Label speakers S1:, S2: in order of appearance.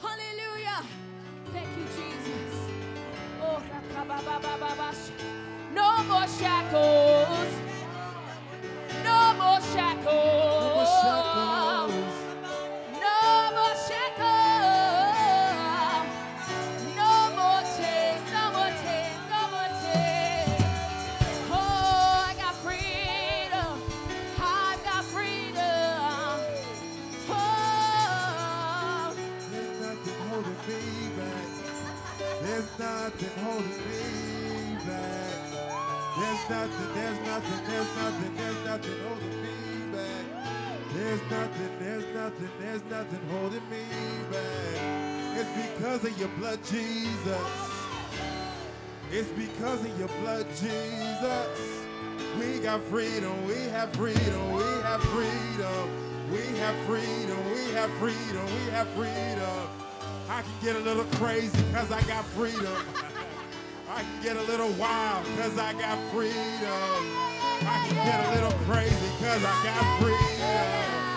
S1: Hallelujah. Thank you, Jesus. Oh. No more shackles. No more shackles.
S2: Nothing holding me back. There's nothing, there's nothing, there's nothing, there's nothing holding me back. There's nothing, there's nothing, there's nothing holding me back. It's because of your blood, Jesus. It's because of your blood, Jesus. We got freedom, we have freedom, we have freedom. We have freedom, we have freedom, we have freedom. I can get a little crazy because I got freedom. I can get a little wild because I got freedom. I can get a little crazy because I got freedom.